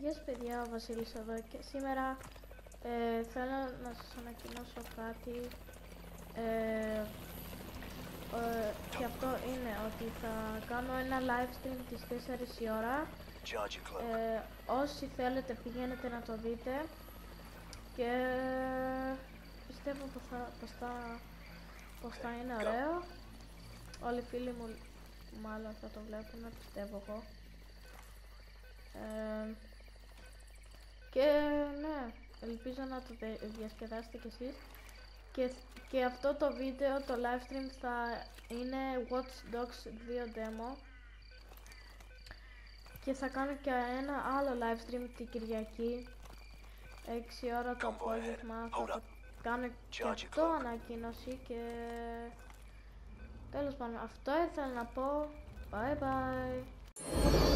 Γεια σας παιδιά, ο Βασίλης εδώ και σήμερα ε, θέλω να σας ανακοινώσω κάτι ε, ε, και αυτό είναι ότι θα κάνω ένα live stream τις 4 η ώρα. Ε, όσοι θέλετε πηγαίνετε να το δείτε. Και πιστεύω πως θα, πως θα, πως θα είναι ωραίο. Όλοι οι φίλοι μου μάλλον θα το βλέπουν, πιστεύω εγώ. Ε, και ναι, ελπίζω να το διασκεδάσετε κι εσείς. Και, και αυτό το βίντεο, το live stream θα είναι Watch Dogs 2 demo. Και θα κάνω και ένα άλλο live stream την Κυριακή. 6 ώρα το απόγευμα θα κάνω και αυτό ανακοίνωση και τέλος πάντων αυτό ήθελα να πω. Bye bye.